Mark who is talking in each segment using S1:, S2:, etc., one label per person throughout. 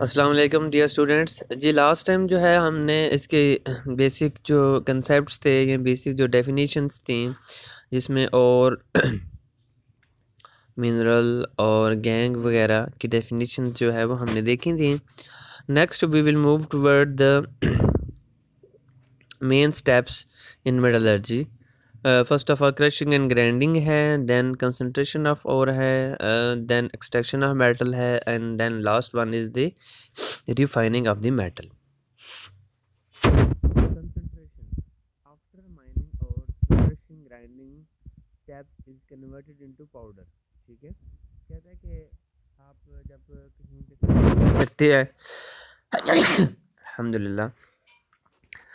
S1: अस्सलाम वालेकुम dear students जी लास्ट टाइम जो है हमने इसके बेसिक जो कंसेप्ट थे, या बेसिक जो डेफिनेशंस थी, जिसमें और मिनरल और गैंग वगैरह की डेफिनेशन जो है वो हमने देखी थी। Next we will move toward the main steps in metallurgy first of all crushing and grinding है देन कंसंट्रेशन ऑफ़ और है देन एक्सट्रैक्शन ऑफ़ मेटल है and then last one is the refining of the metal converted into powder. ठीक है? कहता है कि आप जब कहीं पे करते हैं। अल्हम्दुलिल्लाह।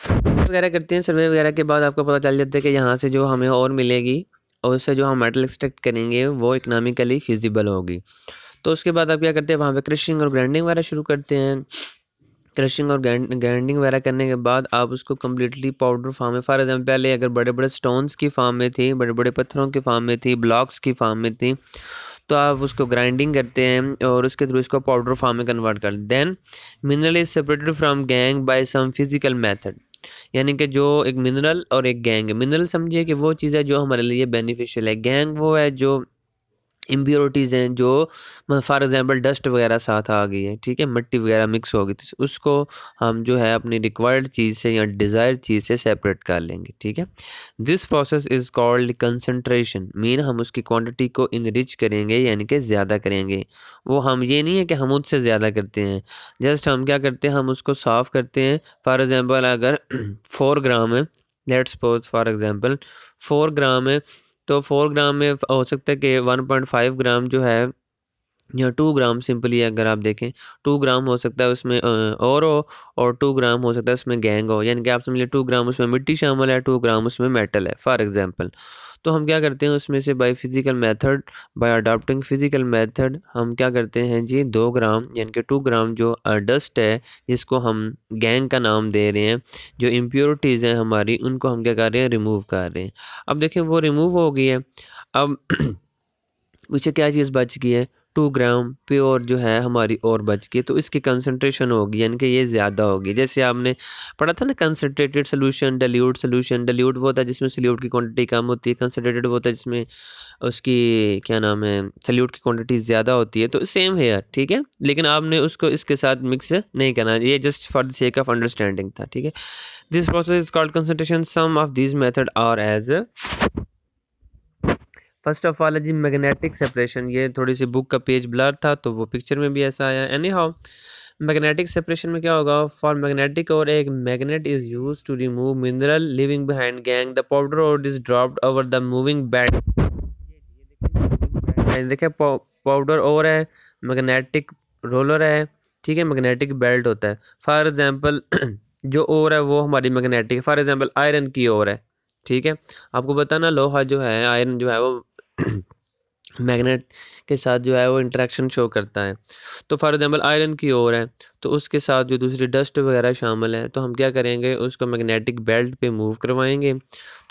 S1: वगैरह करते हैं सर्वे वगैरह के बाद आपको पता चल जाता है कि यहाँ से जो हमें और मिलेगी, और उससे जो हम मेटल एक्सट्रैक्ट करेंगे, वो इकनॉमिकली फिजिबल होगी। तो उसके बाद आप क्या करते हैं, वहाँ पे क्रशिंग और ग्राइंडिंग वगैरह शुरू करते हैं। क्रशिंग और ग्राइंडिंग वगैरह करने के बाद आप उसको कम्प्लीटली पाउडर फार्म में, फॉर एग्ज़ाम्पल पहले अगर बड़े बड़े स्टोन्स की फार्म में थी बड़े बड़े पत्थरों की फार्म में थी ब्लॉक्स की फार्म में थी तो आप उसको ग्राइंडिंग करते हैं, और उसके थ्रू इसको पाउडर फार्म में कन्वर्ट कर then mineral is separated from gangue by some physical method यानी कि जो एक मिनरल और एक गैंग। मिनरल समझिए कि वो चीज़ है जो हमारे लिए बेनिफिशियल है। गैंग वो है जो इम्प्योरिटीज़ हैं जो फॉर एग्ज़ाम्पल डस्ट वगैरह साथ आ गई है, ठीक है, मिट्टी वगैरह मिक्स हो गई तो उसको हम जो है अपनी रिक्वायर्ड चीज़ से या डिज़ायर चीज़ से सेपरेट कर लेंगे, ठीक है? This process is called concentration mean हम उसकी क्वांटिटी को इनरिच करेंगे, यानी कि ज़्यादा करेंगे। वो हम, ये नहीं है कि हम उससे ज़्यादा करते हैं जस्ट हम क्या करते हैं, हम उसको साफ़ करते हैं। फॉर एग्ज़ाम्पल अगर फोर ग्राम है let suppose for example four gram है तो फोर ग्राम में हो सकता है कि वन पॉइंट फाइव ग्राम जो है या टू ग्राम सिंपली अगर आप देखें टू ग्राम हो सकता है उसमें और हो और टू ग्राम हो सकता है उसमें गैंग हो यानी कि आप समझिए टू ग्राम उसमें मिट्टी शामिल है टू ग्राम उसमें मेटल है फॉर एग्जांपल तो हम क्या करते हैं उसमें से by physical method by adopting physical method हम क्या करते हैं जी, दो ग्राम यानी कि टू ग्राम जो डस्ट है, जिसको हम गैंग का नाम दे रहे हैं, जो इम्प्योरिटीज़ हैं हमारी, उनको हम क्या कर रहे हैं रिमूव कर रहे हैं। अब देखें, वो रिमूव हो गई है। अब पीछे क्या चीज़ बच गई है? टू ग्राम प्योर जो है हमारी और बच गई तो इसकी कंसनट्रेशन होगी, यानी कि ये ज़्यादा होगी। जैसे आपने पढ़ा था ना concentrated solution dilute solution dilute वो होता है जिसमें सल्यूट की क्वांटिटी कम होती है कंसनट्रेटेड वो होता है जिसमें उसकी, क्या नाम है सल्यूट की क्वांटिटी ज़्यादा होती है तो सेम हेयर ठीक है? लेकिन आपने उसको इसके साथ मिक्स नहीं करना, ये just for the sake of understanding था, ठीक है? This process is called concentration some of this method are as first of all है जी, मैग्नेटिक सेपरेशन। ये थोड़ी सी बुक का पेज ब्लर था तो वो पिक्चर में भी ऐसा आया। एनी हाउ मैग्नेटिक सेपरेशन में क्या होगा? फॉर मैग्नेटिक और एक magnet is use to remove mineral leaving behind gangue the powder ore is dropped over the moving belt देखिए पाउडर और है मैग्नेटिक रोलर है, ठीक है मैग्नेटिक बेल्ट होता है। फॉर एग्जांपल जो और है, वो हमारी मैग्नेटिक फॉर एग्जांपल आयरन की और है, ठीक है। आपको बताना, लोहा जो है आयरन जो है, वो मैग्नेट के साथ जो है वो इंट्रैक्शन शो करता है। तो फॉर एग्ज़ाम्पल आयरन की ओर है तो उसके साथ जो दूसरी डस्ट वगैरह शामिल है तो हम क्या करेंगे, उसको मैग्नेटिक बेल्ट पे मूव करवाएँगे।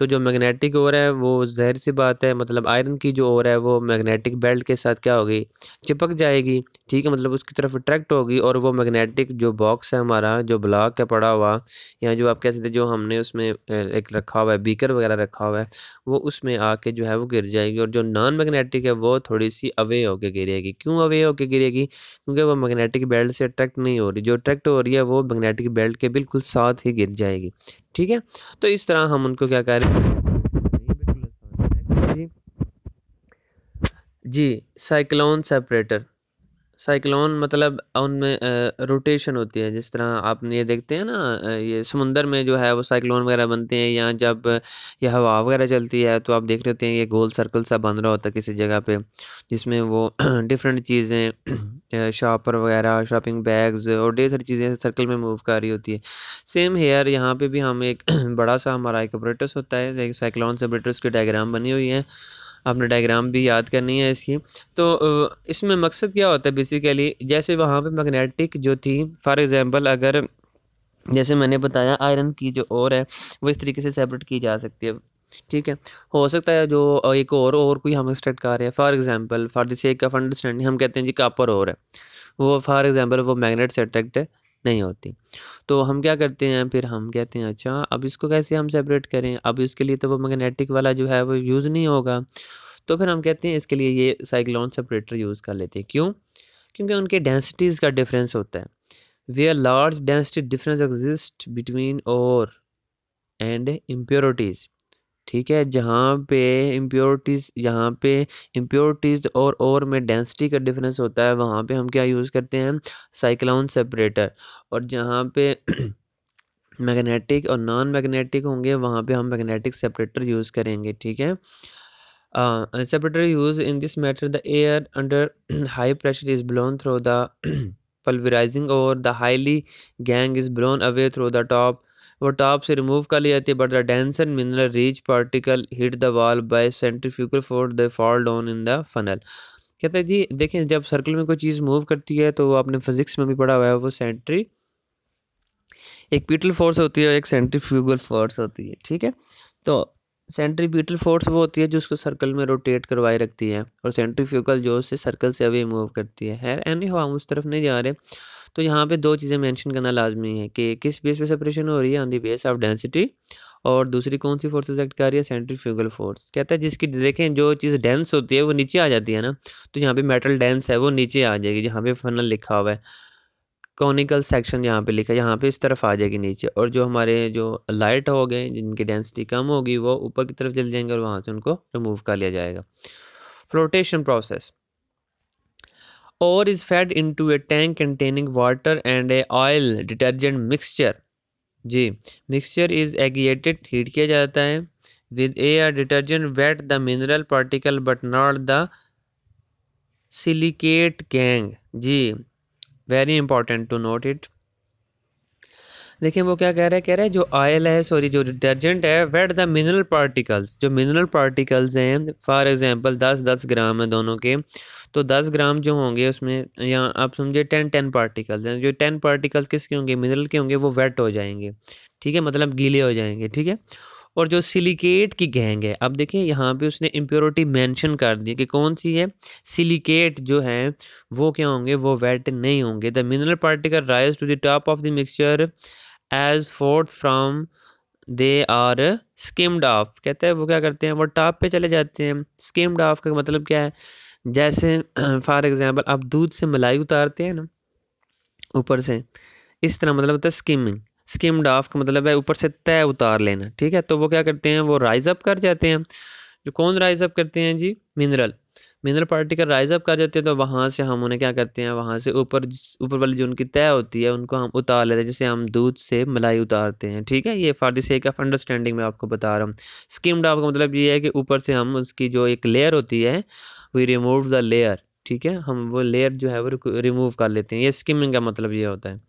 S1: तो जो मैग्नेटिक ओर है, वो जहर सी बात है मतलब आयरन की जो ओर है, वो मैग्नेटिक बेल्ट के साथ क्या होगी? चिपक जाएगी, ठीक है? मतलब उसकी तरफ़ अट्रैक्ट होगी और वो मैग्नेटिक जो बॉक्स है हमारा, जो ब्लॉक है, पड़ा हुआ, या जो आप कह सकते जो हमने उसमें एक रखा हुआ है बीकर वगैरह रखा हुआ है, वो उसमें आके जो है, वो गिर जाएगी और जो नॉन मैग्नेटिक है, वो थोड़ी सी अवे होके गिरेगी। क्यों अवे होके गिरेगी? क्योंकि वो मैग्नेटिक बेल्ट से अट्रैक्ट नहीं हो रही, जो अट्रैक्ट हो रही है, वो मैग्नेटिक बेल्ट के बिल्कुल साथ ही गिर जाएगी, ठीक है? तो इस तरह हम उनको क्या कह करें जी साइक्लोन सेपरेटर साइक्लोन मतलब उनमें रोटेशन होती है। जिस तरह आप ये देखते हैं ना ये समुंदर में जो है वो साइक्लोन वगैरह बनते हैं या जब ये हवा वगैरह चलती है तो आप देख रहे होते हैं ये गोल सर्कल सा बन रहा होता है किसी जगह पे, जिसमें वो डिफरेंट चीज़ें शॉपर वगैरह शॉपिंग बैग्स और ढेर सारी चीज़ें सर्कल में मूव कर रही होती है। सेम हेयर यहाँ पर भी हम एक बड़ा सा हमारा एक होता है साइक्लोन से ऑपरेटर्स की डायग्राम बनी हुई है। आपने डायग्राम भी याद करनी है इसकी। तो इसमें मकसद क्या होता है बेसिकली जैसे वहाँ पे मैग्नेटिक जो थी फॉर एग्ज़ाम्पल अगर जैसे मैंने बताया आयरन की जो और है, वो इस तरीके से सेपरेट की जा सकती है। ठीक है? हो सकता है जो एक और और कोई हम एक्सट्रैक्ट कर रहे हैं। For example for the sake of understanding हम कहते हैं जी कापर और है। वो फॉर एग्ज़ाम्पल वो मैगनेट से अट्रैक्ट नहीं होती। तो हम क्या करते हैं, फिर हम कहते हैं अच्छा अब इसको कैसे हम सेपरेट करें? अब इसके लिए तो वो मैग्नेटिक वाला जो है वो यूज़ नहीं होगा। तो फिर हम कहते हैं, इसके लिए ये साइक्लोन सेपरेटर यूज़ कर लेते हैं। क्यों? क्योंकि उनके डेंसिटीज़ का डिफरेंस होता है। We are large density difference exist between ore and impurities ठीक है, जहाँ पे इम्प्योरिटीज़ यहाँ पे इम्प्योरिटीज़ और और में डेंसिटी का डिफरेंस होता है, वहाँ पे हम क्या यूज़ करते हैं? साइक्लोन सेपरेटर और जहाँ पे मैग्नेटिक और नॉन मैग्नेटिक होंगे, वहाँ पे हम मैग्नेटिक सेपरेटर यूज़ करेंगे, ठीक है? Separator use in this matter the air under high pressure is blown through the pulverising ore the highly gangue is blown away through the top वो top से remove कर ली जाती है but the denser mineral rich particle hit the wall by centrifugal force they fall down in the funnel कहते हैं जी, देखें, जब सर्कल में कोई चीज़ मूव करती है तो आपने फिजिक्स में भी पढ़ा हुआ है, वो सेंट्री एक पीटल फोर्स होती है और एक सेंट्रीफ्यूगल फोर्स होती है, ठीक है? तो सेंट्रीपिटल फोर्स वो होती है जो उसको सर्कल में रोटेट करवाए रखती है, और सेंट्रीफ्यूगल जो उससे सर्कल से अवे मूव करती है। है एनी हम उस तरफ़ नहीं जा रहे। तो यहाँ पे दो चीज़ें मेंशन करना लाजमी है कि किस बेस पे सेपरेशन हो रही है? On the base of density और दूसरी कौन सी फोर्सेस एक्ट कर रही है? सेंट्रीफ्यूगल फोर्स कहता है जिसकी देखें, जो चीज़ डेंस होती है, वो नीचे आ जाती है ना? तो यहाँ पे मेटल डेंस है, वो नीचे आ जाएगी, जहाँ पे फनल लिखा हुआ है। कॉनिकल सेक्शन यहाँ पे लिखा है, यहाँ पे इस तरफ़ आ जाएगी नीचे और जो हमारे जो लाइट हो गए, जिनकी डेंसिटी कम होगी, वो ऊपर की तरफ़ चल जाएँगे और वहाँ से उनको रिमूव कर लिया जाएगा। Flotation process or is fed into a tank containing water and a oil detergent mixture. जी मिक्सचर इज़ एगिएटेड हीट किया जाता है. With air detergent wet the mineral particle but not the silicate gangue ji very important to note it देखिए वो क्या कह रहा है? कह रहा है जो ऑयल है सॉरी जो डिटर्जेंट है वेट द मिनरल पार्टिकल्स जो मिनरल पार्टिकल्स हैं फॉर एग्जांपल दस दस ग्राम है दोनों के तो दस ग्राम जो होंगे उसमें यहाँ आप समझिए टेन टेन पार्टिकल्स हैं, जो टेन पार्टिकल्स किसके होंगे मिनरल के होंगे, वो वेट हो जाएँगे। ठीक है? मतलब गीले हो जाएँगे, ठीक है? और जो सिलिकेट की गैंग है, अब देखिए, यहाँ पे उसने इम्प्योरिटी मेंशन कर दी कि कौन सी है? सिलिकेट जो है, वो क्या होंगे? वो वेट नहीं होंगे। The mineral particle rise to the top of the mixture as froth from they are skimmed off कहते हैं वो क्या करते हैं? वो टॉप पे चले जाते हैं। स्किम्ड ऑफ़ का मतलब क्या है? जैसे, फॉर एग्ज़ाम्पल आप दूध से मलाई उतारते हैं ना, ऊपर से, इस तरह मतलब होता है स्किमिंग स्किम्ड ऑफ़ का मतलब है ऊपर से तय उतार लेना, ठीक है? तो वो क्या करते हैं, वो राइज अप कर जाते हैं। जो कौन राइज अप करते हैं जी? Mineral mineral particle rise up कर जाते हैं तो वहाँ से हम उन्हें क्या करते हैं, वहाँ से ऊपर ऊपर वाली जो उनकी तय होती है, उनको हम उतार लेते हैं, जैसे हम दूध से मलाई उतारते हैं, ठीक है? ये for the sake of understanding में आपको बता रहा हूँ। स्किम्ड ऑफ़ का मतलब ये है कि ऊपर से हम उसकी जो एक लेयर होती है वी रिमूव द लेयर ठीक है? हम वो लेयर जो है वो रिमूव कर लेते हैं। ये स्किमिंग का मतलब ये होता है।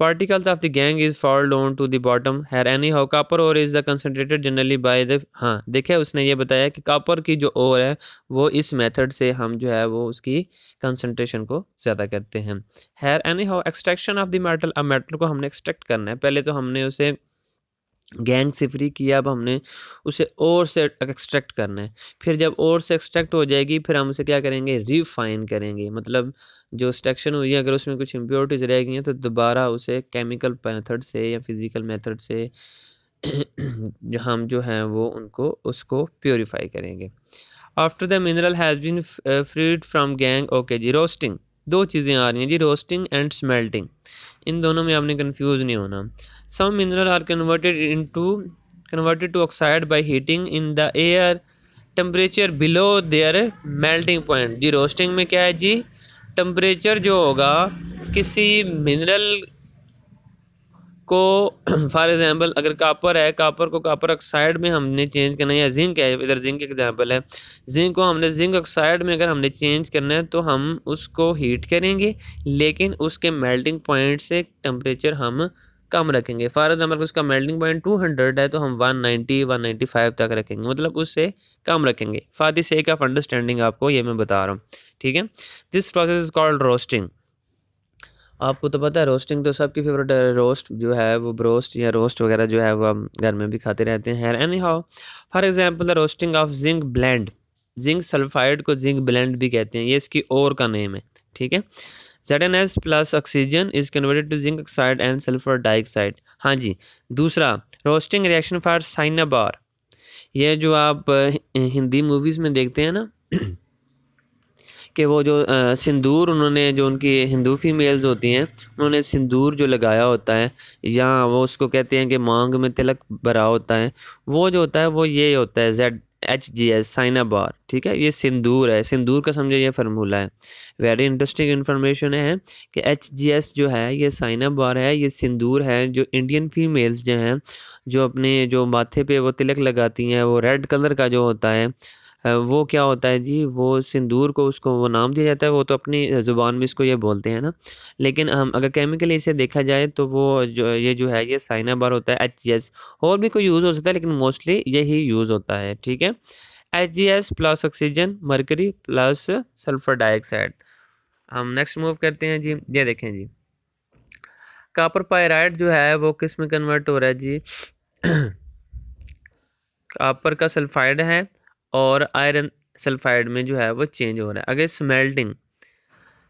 S1: Particles of the gang is fall down to the bottom. Anyhow copper ore is the concentrated generally by the हाँ देखिए उसने ये बताया कि कापर की जो ओर है, वो इस मेथड से हम जो है वो उसकी कंसनट्रेशन को ज़्यादा करते हैं। Here anyhow extraction of the metal अब मेटल को हमने एक्सट्रैक्ट करना है। पहले तो हमने उसे गैंग से फ्री किया अब हमने उसे और से एक्सट्रैक्ट करना है। फिर जब और से एक्सट्रैक्ट हो जाएगी, फिर हम उसे क्या करेंगे? रिफाइन करेंगे। मतलब जो एक्सट्रैक्शन हुई है अगर उसमें कुछ इम्प्योरिटीज़ रह गई हैं तो दोबारा उसे केमिकल मेथड से या फ़िज़िकल मेथड से हम जो हैं, वो उनको, उसको प्योरीफाई करेंगे। After the mineral has been freed from gangue okay ji roasting दो चीज़ें आ रही हैं जी रोस्टिंग एंड स्मेल्टिंग इन दोनों में आपने कंफ्यूज नहीं होना। Some mineral are converted into converted to oxide by heating in the air temperature below their melting point ji roasting में क्या है जी? टेम्परेचर जो होगा, किसी मिनरल को फॉर एग्जांपल अगर कापर है कापर को कापर ऑक्साइड में हमने चेंज करना है, या जिंक है, इधर जिंक एग्जांपल है। जिंक को हमने जिंक ऑक्साइड में अगर हमने चेंज करना है तो हम उसको हीट करेंगे, लेकिन उसके मेल्टिंग पॉइंट से टेम्परेचर हम कम रखेंगे। फॉर एग्ज़ाम्पल उसका मेल्टिंग पॉइंट टू हंड्रेड है तो हम one ninety one ninety five तक रखेंगे मतलब उससे कम रखेंगे। फॉर सेक ऑफ़ अंडरस्टैंडिंग आपको, ये मैं बता रहा हूँ। ठीक है? This process is called roasting आपको तो पता है रोस्टिंग तो सबकी फेवरेट है। रोस्ट जो है, वो ब्रोस्ट या रोस्ट वगैरह जो है, वो हम घर में भी खाते रहते हैं। Anyhow for example the roasting of zinc blende zinc sulphide को जिंक ब्लेंड भी कहते हैं। ये इसकी और का नेम है, ठीक है? Z N S plus oxygen is converted to zinc oxide and sulphur dioxide हाँ जी, दूसरा रोस्टिंग रिएक्शन फॉर साइनाबार ये जो आप हिंदी मूवीज़ में देखते हैं ना कि वो जो सिंदूर उन्होंने, जो उनकी हिंदू फीमेल्स होती हैं, उन्होंने सिंदूर जो लगाया होता है, या वो उसको कहते हैं कि मांग में तिलक भरा होता है, वो जो होता है, वो ये होता है Z H G S cinnabar ठीक है? ये सिंदूर है, सिंदूर का समझो ये फार्मूला है। वेरी इंटरेस्टिंग इन्फॉर्मेशन है कि एच जी एस जो है, ये साइना बार है, ये सिंदूर है, जो इंडियन फीमेल्स जो हैं, जो अपने जो माथे पे वो तिलक लगाती हैं, वो रेड कलर का जो होता है वो क्या होता है जी, वो सिंदूर को उसको वो नाम दिया जाता है, वो तो अपनी ज़ुबान में इसको ये बोलते हैं ना। लेकिन हम अगर केमिकली इसे देखा जाए तो वो जो, ये जो है, ये साइना बार होता है एच जी एस और भी कोई यूज़ हो सकता है, लेकिन मोस्टली यही यूज़ होता है, ठीक है? H G S plus oxygen mercury plus sulphur dioxide हम नेक्स्ट मूव करते हैं जी, ये देखें जी। कापर पायराइड जो है, वो किसमें कन्वर्ट हो रहा है जी? कापर का सल्फाइड है और आयरन सल्फाइड में जो है वो चेंज हो रहा है। अगर smelting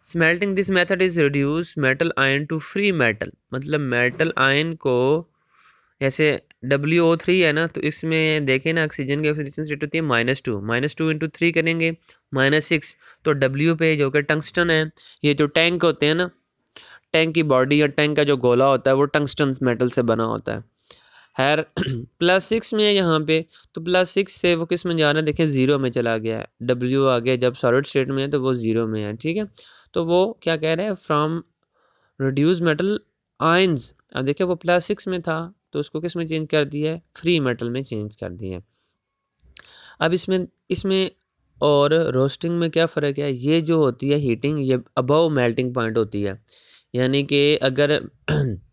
S1: smelting this method is reduce metal ion to free metal मतलब मेटल आयन को जैसे डब्ल्यू ओ थ्री है ना तो इसमें देखें ना ऑक्सीजन की ऑक्सीजन स्टेट होती है minus two minus two into three करेंगे माइनस सिक्स तो डब्ल्यू पे जो कि टंगस्टन है, ये जो टैंक होते हैं ना टैंक की बॉडी या टैंक का जो गोला होता है, वो टंगस्टन मेटल से बना होता है। हैर प्लस सिक्स में है यहाँ पे। तो प्लस सिक्स से वो किसमें जा रहा है? देखें ज़ीरो में चला गया है। डब्ल्यू आ गया। जब सॉलिड स्टेट में है तो वो ज़ीरो में है, ठीक है? तो वो क्या कह रहे हैं? फ्रॉम रिड्यूस मेटल आइंस अब देखिए, वो प्लस सिक्स में था तो उसको किसमें चेंज कर दिया है? फ्री मेटल में चेंज कर दिया है। अब इसमें इसमें और रोस्टिंग में क्या फ़र्क है? ये जो होती है हीटिंग ये अबव मेल्टिंग पॉइंट होती है। यानी कि अगर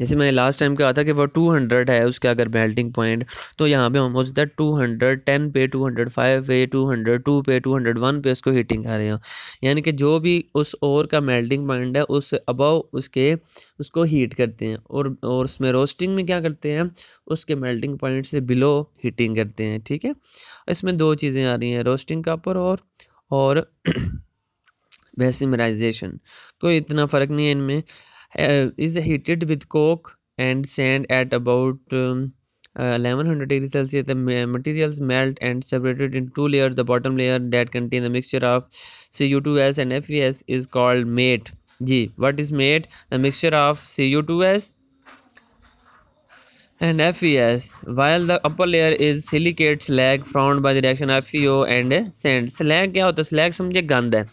S1: जैसे मैंने लास्ट टाइम कहा था कि वो टू हंड्रेड है, उसके अगर मेल्टिंग पॉइंट तो यहाँ पे हम हो सकता है टू हंड्रेड टेन पे टू हंड्रेड फाइव पे टू हंड्रेड टू पे टू हंड्रेड वन पे उसको हीटिंग कर रहे हो। यानी कि जो भी उस ओर का मेल्टिंग पॉइंट है, उस अबव उसके, उसको हीट करते हैं। और और उसमें रोस्टिंग में क्या करते हैं? उसके मेल्टिंग पॉइंट से बिलो हीटिंग करते हैं, ठीक है? इसमें दो चीज़ें आ रही हैं रोस्टिंग का ऊपर और और बेसिमराइजेशन कोई इतना फ़र्क नहीं है इनमें। uh, is heated with coke and sand at about um, uh, 1100 degrees celsius the materials melt and separated in two layers the bottom layer that contain the mixture of cu2s and fes is called mate g what is mate the mixture of cu2s and FES while the upper layer is silicate slag formed by the reaction of FeO and sand slag क्या होता है slag समझे गंद है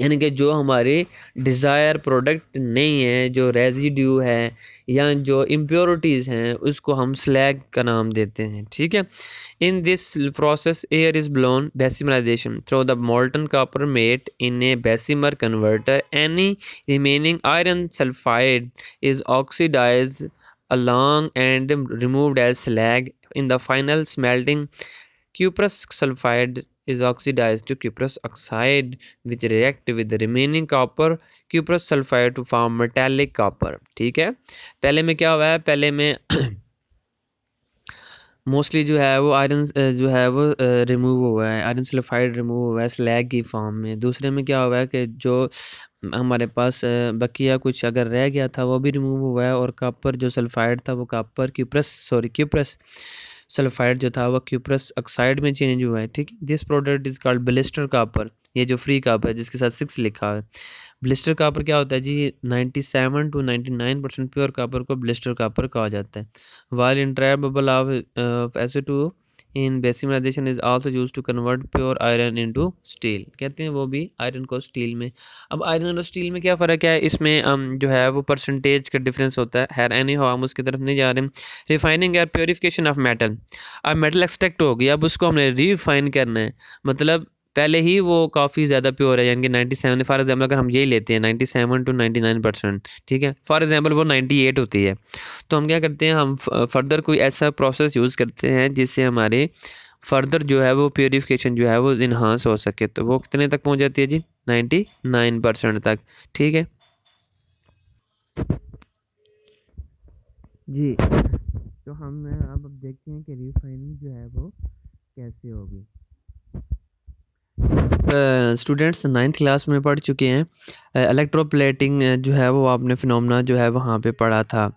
S1: यानी कि जो हमारे डिज़ायर प्रोडक्ट नहीं है, जो रेजिड्यू है या जो इम्प्योरिटीज़ हैं, उसको हम स्लैग का नाम देते हैं, ठीक है? In this process air is blown bessemerisation through the molten copper matte in a bessemer converter any remaining iron sulphide is oxidise along and removed as slag. In the final smelting cuprous sulfide is oxidized to cuprous oxide which react with the remaining copper, cuprous sulfide to form metallic copper. ठीक है? पहले में क्या हुआ है? पहले में mostly जो है वो आयरन जो है वो रिमूव हुआ है। आयरन सल्फाइड रिमूव हुआ है स्लैग की फॉर्म में। दूसरे में क्या हुआ है कि जो हमारे पास बकिया कुछ अगर रह गया था वो भी रिमूव हुआ है और कापर जो सल्फाइड था वो copper cuprous sorry cuprous sulphide जो था, वह क्यूप्रस ऑक्साइड में चेंज हुआ है, ठीक this product is called blister copper ये जो फ्री कापर है, जिसके साथ सिक्स लिखा है। ब्लिस्टर कापर क्या होता है जी? Ninety seven to ninety nine percent pure copper को ब्लिस्टर कापर कहा जाता है। वाइल इंट्राइबल ऑफ़ ऐसे to in bessemerisation is also use to convert pure iron into steel कहते हैं वो भी आयरन को स्टील में। अब आयरन और स्टील में क्या फ़र्क है? इसमें um, जो है वो परसेंटेज का डिफरेंस होता है। हैर एनी हो हम उसकी तरफ़ नहीं जा रहे रिफाइनिंग या प्योरीफिकेशन ऑफ़ मेटल अब मेटल एक्सट्रैक्ट हो अब उसको हमने रिफाइन करना है। मतलब पहले ही वो काफ़ी ज़्यादा प्योर है, यानी कि नाइन्टी सेवन फॉर एग्ज़ाम्पल अगर हम यही लेते हैं ninety seven to ninety nine percent ठीक है? फॉर एग्ज़ाम्पल वो नाइन्टी एट होती है। तो हम क्या करते हैं, हम फर्दर कोई ऐसा प्रोसेस यूज़ करते हैं, जिससे हमारे फर्दर जो है, वो प्योरीफिकेशन जो है, वो इन्हांस हो सके। तो वो कितने तक पहुँच जाती है जी? नाइन्टी नाइन परसेंट तक, ठीक है? जी। तो हम अब देखते हैं कि रिफाइनिंग जो है, वो कैसे होगी। स्टूडेंट्स नाइन्थ क्लास में पढ़ चुके हैं। इलेक्ट्रोप्लेटिंग जो है वो आपने फिनोमना जो है वहाँ पे पढ़ा था।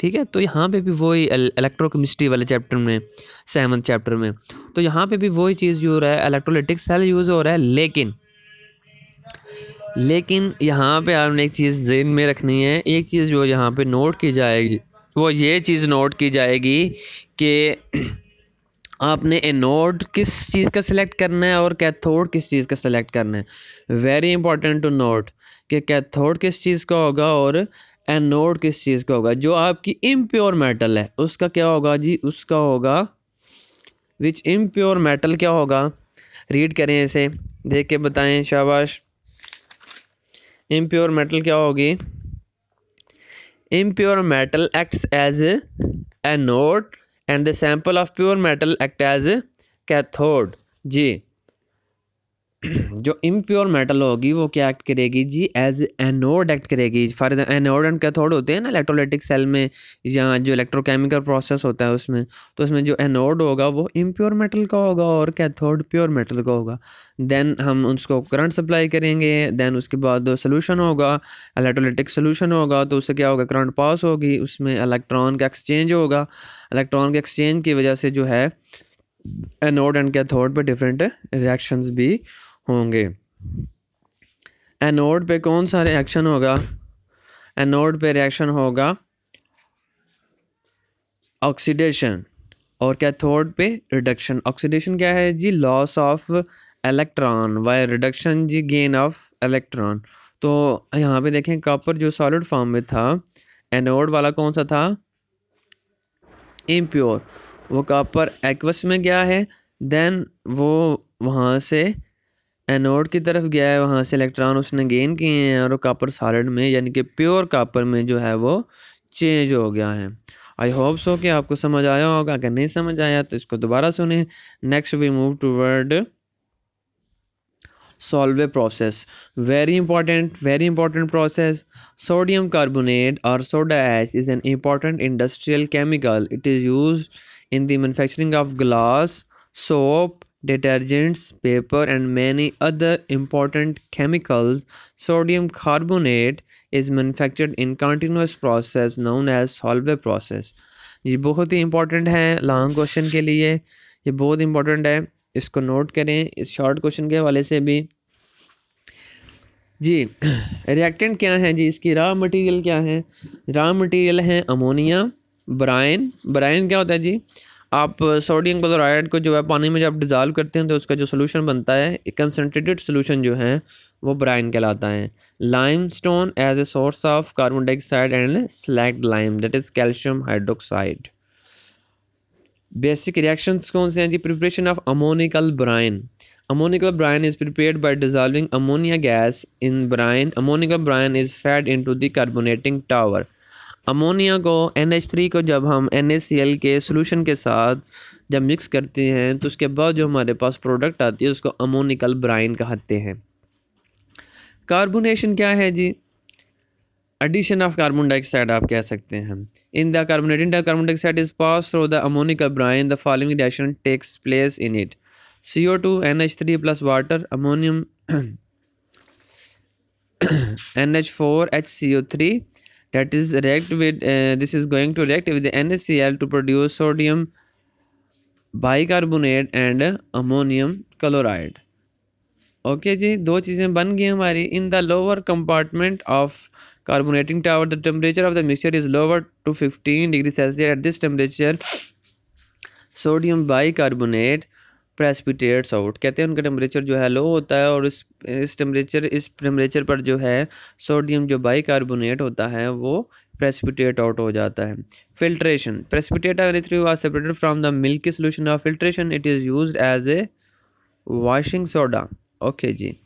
S1: ठीक है? तो यहाँ पे भी वही इलेक्ट्रोकेमिस्ट्री वाले चैप्टर में सेवन्थ चैप्टर में। तो यहाँ पे भी वही चीज़ जो हो रहा है इलेक्ट्रोलिटिक सेल यूज़ हो रहा है, लेकिन लेकिन यहाँ पे आपने एक चीज़ जेन में रखनी है। एक चीज़ जो यहाँ पे नोट की जाएगी, वो ये चीज़ नोट की जाएगी कि आपने एनोड किस चीज़ का सिलेक्ट करना है और कैथोड किस चीज़ का सिलेक्ट करना है? वेरी इंपॉर्टेंट टू नोट कि कैथोड किस चीज़ का होगा और एनोड किस चीज़ का होगा। जो आपकी इम्प्योर मेटल है, उसका क्या होगा जी? उसका होगा विच इम्प्योर मेटल क्या होगा? रीड करें इसे, देख के बताएँ, शाबाश। इम्प्योर मेटल क्या होगी? Impure metal acts as anode and the sample of pure metal act as a cathode. जी जो इम्प्योर मेटल होगी, वो क्या एक्ट करेगी जी? एज एनोड एक्ट करेगी। For example anode and cathode होते हैं ना इलेक्ट्रोलाइटिक सेल में, या जो इलेक्ट्रोकेमिकल प्रोसेस होता है उसमें तो उसमें जो एनोड होगा, वो इम्प्योर मेटल का होगा और कैथोड प्योर मेटल का होगा। देन हम उसको करंट सप्लाई करेंगे देन उसके बाद सोल्यूशन होगा इलेक्ट्रोलाइटिक सोल्यूशन होगा तो उससे क्या होगा? करंट पास होगी, उसमें इलेक्ट्रॉन का एक्सचेंज होगा। इलेक्ट्रॉन के एक्सचेंज की वजह से जो है एनोड एंड कैथोड पर डिफरेंट रिएक्शंस भी होंगे। एनोड पे कौन सा रिएक्शन होगा? एनोड पे रिएक्शन होगा ऑक्सीडेशन और कैथोड पे रिडक्शन ऑक्सीडेशन क्या है जी? Loss of electron why reduction ji? Gain of electron तो यहाँ पे देखें कॉपर जो सॉलिड फॉर्म में था एनोड वाला कौन सा था? इम्प्योर वो कॉपर एक्वस में गया है? देन वो वहाँ से एनोड की तरफ़ गया है, वहाँ से इलेक्ट्रॉन उसने गेन किए हैं और कापर सॉलिड में, यानी कि प्योर कापर में जो है वो चेंज हो गया है। आई होप सो कि आपको समझ आया होगा, अगर नहीं समझ आया तो इसको दोबारा सुने। Next we move toward Solvay process very important very important process sodium carbonate or soda ash is an important industrial chemical it is use in the manufacturing of glass soap detergents, paper, and many other important chemicals, sodium carbonate is manufactured in continuous process known as Solvay process. ये बहुत ही important है long question के लिए ये बहुत important है इसको नोट करें इस शॉर्ट क्वेश्चन के हवाले से भी जी रिएक्टेंट क्या है जी इसकी रॉ मटेरियल क्या है रॉ मटेरियल है अमोनिया ब्राइन ब्राइन क्या होता है जी आप सोडियम क्लोराइड को जो है पानी में जब डिज़ोल्व करते हैं तो उसका जो सोल्यूशन बनता है, एक कंसनट्रेटेड सोल्यूशन जो है, वो ब्राइन कहलाता है। Lime stone as a source of carbon dioxide and slaked lime that is calcium hydroxide basic reactions कौन से हैं जी? Preparation of ammoniacal brine ammoniacal brine is prepared by dissolving ammonia gas in brine ammoniacal brine is fed into the carbonating tower ammonia को N H three को जब हम N H C L के solution के साथ जब mix करते हैं तो उसके बाद जो हमारे पास प्रोडक्ट आती है, उसको अमोनिकल ब्राइन कहते हैं। कार्बोनेशन क्या है जी? एडिशन ऑफ़ कार्बन डाइऑक्साइड आप कह सकते हैं। In the carbonating carbon dioxide is pass through the ammoniacal brine the following reaction takes place in it C O two N H three plus water ammonium N H four H C O three that is react with uh, this is going to react with the NaCl to produce sodium bicarbonate and ammonium chloride okay जी दो चीज़ें बन गई हमारी in the lower compartment of carbonating tower the temperature of the mixture is lower to fifteen degree Celsius at this temperature sodium bicarbonate precipitates out कहते हैं उनका temperature जो है लो होता है और इस इस टेम्परेचर इस टेम्परेचर पर जो है सोडियम जो बाइकार्बोनेट होता है, वो प्रेसिपिटेट आउट हो जाता है। Filtration precipitate was separated from the milky solution of filtration it is use as a washing soda okay जी।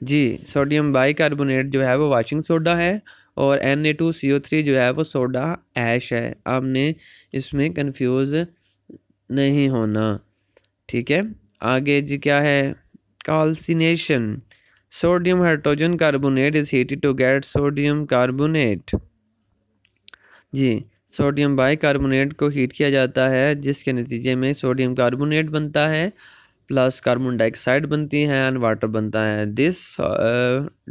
S1: जी सोडियम बाइकार्बोनेट जो है वो वॉशिंग सोडा है और N A two C O three जो है वो सोडा ऐश है। आपने इसमें कंफ्यूज नहीं होना। ठीक है? आगे जी क्या है? Calcination sodium hydrogen carbonate is heated to get sodium carbonate ji sodium bicarbonate को हीट किया जाता है, जिसके नतीजे में सोडियम कार्बोनेट बनता है प्लस कार्बन डाइऑक्साइड बनती है एंड वाटर बनता है। This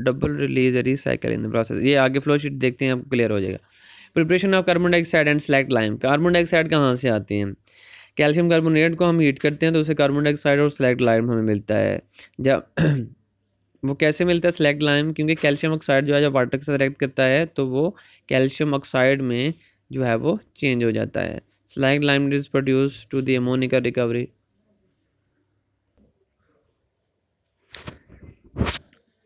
S1: double release recycle in the process ये आगे फ्लो शीट देखते हैं, आपको क्लियर हो जाएगा। Preparation of carbon dioxide and select lime carbon dioxide कहाँ से आती हैं? कैल्शियम कार्बोनेट को हम हीट करते हैं तो उसे कार्बन डाइऑक्साइड और सेलेक्ट लाइम हमें मिलता है। जब वो कैसे मिलता है सेलेक्ट लाइम क्योंकि कैल्शियम ऑक्साइड जो है, जब वाटर के साथ रिएक्ट करता है तो वो कैल्शियम ऑक्साइड में जो है, वो चेंज हो जाता है। Select lime is produce to the ammonia recovery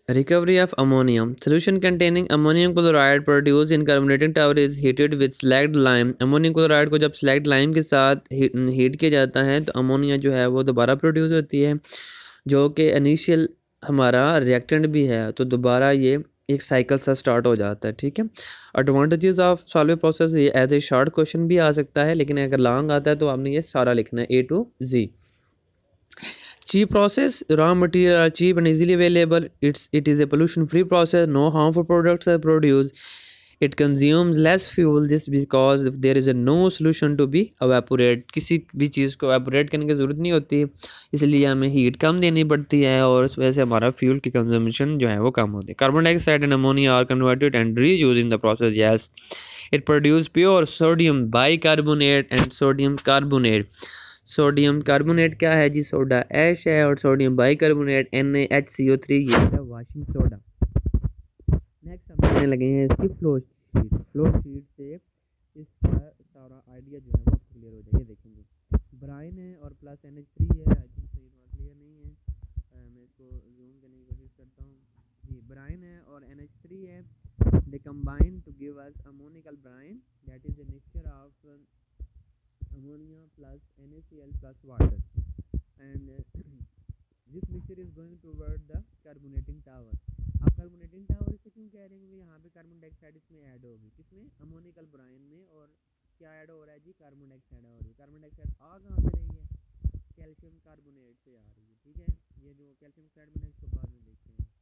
S1: Recovery of ammonium. Solution containing ammonium chloride produced in carbonating tower is heated with slacked lime. ammonium chloride को जब slacked lime के साथ हीट किया जाता है तो अमोनिया जो है वो दोबारा प्रोड्यूस होती है, जो कि इनिशियल हमारा रिएक्टेंट भी है तो दोबारा ये एक साइकिल सा स्टार्ट हो जाता है, ठीक है एडवांटेजेस ऑफ़ सॉल्व प्रोसेस ये एज ए शॉर्ट क्वेश्चन भी आ सकता है, लेकिन अगर लॉन्ग आता है तो आपने ये सारा लिखना है A to G cheap process raw material are cheap and easily available it's it is a pollution free process no harmful products are produce it consumes less fuel this because there is a no solution to be evaporate किसी भी चीज़ को evaporate करने की ज़रूरत नहीं होती। इसलिए हमें हीट कम देनी पड़ती है और उस वजह से हमारा फ्यूल की कंजम्पशन जो है वो कम होती है। Carbon dioxide and ammonia are converted and reuse in the process yes it produce pure sodium bicarbonate and sodium carbonate sodium carbonate क्या है जी? सोडा एश है और sodium bicarbonate N H C O three ये है washing soda. Next हम देखने लगे हैं इसकी फ्लो शीट फ्लो शीट से इसका सारा आइडिया जो है वो क्लियर हो जाएगा, देखेंगे। ब्राइन है और प्लस एन एच थ्री है आई थिंक सही क्लियर नहीं है। मैं इसको जूम करने की कोशिश करता हूँ। जी ब्राइन है और एन एच थ्री है। They combine to give us ammoniacal brine that is a mixture of ammonia plus NaCl plus water. And uh, this mixture is going toward the carbonating tower. आप carbonating tower से क्यों कह रहे हैं यहाँ पे carbon dioxide इसमें add होगी? किसमें? अमोनिकल ब्राइन में। और क्या ऐड हो रहा है जी? कार्बन डाइऑक्साइड हो रही है। कार्बन डाइऑक्साइड आ कहाँ से रही है। कैल्शियम कार्बोनेट से आ रही है। ठीक है? ये जो कैल्शियम बना इसको बाद में देखते हैं।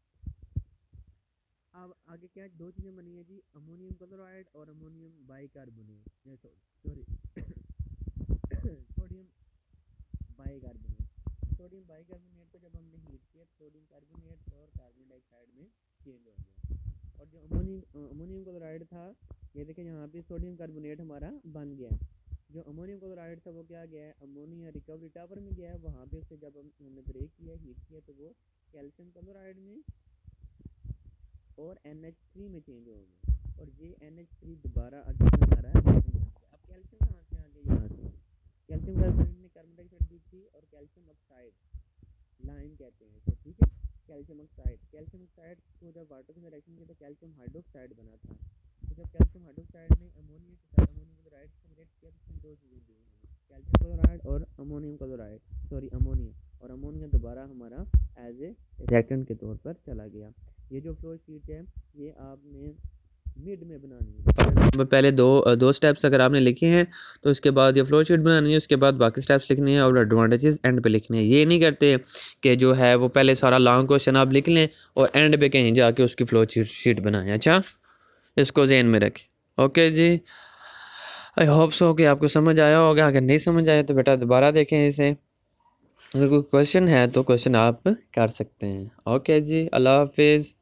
S1: अब आगे क्या दो चीज़ें बनी है जी? अमोनियम क्लोराइड और ammonium bi bicarbonate sorry sodium bicarbonate. Sodium bicarbonate को जब हमने हीट किया सोडियम कार्बोनेट और कार्बन डाइऑक्साइड में चेंज हो गया। और जो अमोनियम अमोनियम क्लोराइड था, ये देखें यहाँ पे सोडियम कार्बोनेट हमारा बन गया जो अमोनियम क्लोराइड था, वो क्या गया है? अमोनिया रिकवरी टावर में गया है। वहाँ पे उससे जब हम, हमने ब्रेक किया हीट किया तो वो कैल्शियम क्लोराइड में और एन एच थ्री में चेंज हो गया। और ये एन एच थ्री दोबारा अगेन हमारा अब कैल्शियम कहाँ से आ गया यहाँ से कैल्शियम कार्बोनेट में कार्बन डाइऑक्साइड दी थी और कैल्शियम ऑक्साइड लाइम कहते हैं इसे, ठीक है? कैल्शियम ऑक्साइड कैल्शियम ऑक्साइड को जब वाटर में रिएक्शन किया तो कैल्शियम हाइड्रोक्साइड बना था। तो जब कैल्शियम हाइड्रोक्साइड ने अमोनिया के साथ अमोनियम क्लोराइड से किया तो दो चीज़ें दी कैल्शियम क्लोराइड और अमोनियम क्लोराइड सॉरी अमोनिया और अमोनिया दोबारा हमारा एज ए रिएक्टेंट के तौर पर चला गया। ये जो फ्लो शीट है, ये आपने मिड में बनानी है। पहले दो दो स्टेप्स अगर आपने लिखे हैं तो उसके बाद ये फ्लो शीट बनानी है, उसके बाद बाकी स्टेप्स लिखने हैं और एडवांटेजेस एंड पे लिखने हैं। ये नहीं करते कि जो है वो पहले सारा लॉन्ग क्वेश्चन आप लिख लें और एंड पे कहीं जाके उसकी फ्लो शीट बनाएँ। अच्छा? इसको जहन में रखें। Okay ji? I hope so कि आपको समझ आया होगा। अगर नहीं समझ आया तो बेटा दोबारा देखें इसे। अगर कोई क्वेश्चन है तो क्वेश्चन आप कर सकते हैं। ओके जी? अल्लाह हाफिज़।